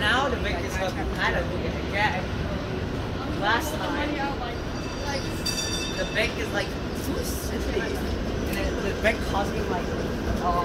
now to make this fucking pattern again. Last time, the bank is like, and the bank cost me like, oh,